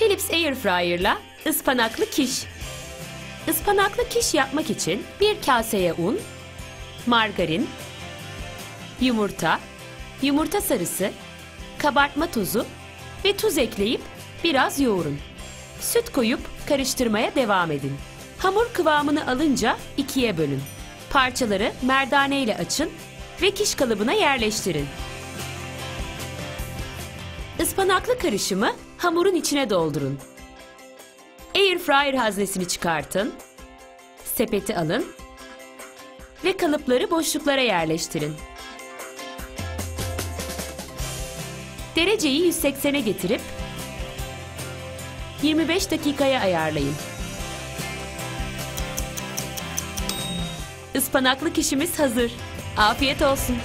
Philips Airfryer'la ıspanaklı kiş. Ispanaklı kiş yapmak için bir kaseye un, margarin, yumurta, yumurta sarısı, kabartma tozu ve tuz ekleyip biraz yoğurun. Süt koyup karıştırmaya devam edin. Hamur kıvamını alınca ikiye bölün. Parçaları merdane ile açın ve kiş kalıbına yerleştirin. Ispanaklı karışımı hamurun içine doldurun. Air fryer haznesini çıkartın. Sepeti alın ve kalıpları boşluklara yerleştirin. Dereceyi 180'e getirip 25 dakikaya ayarlayın. Ispanaklı kişimiz hazır. Afiyet olsun.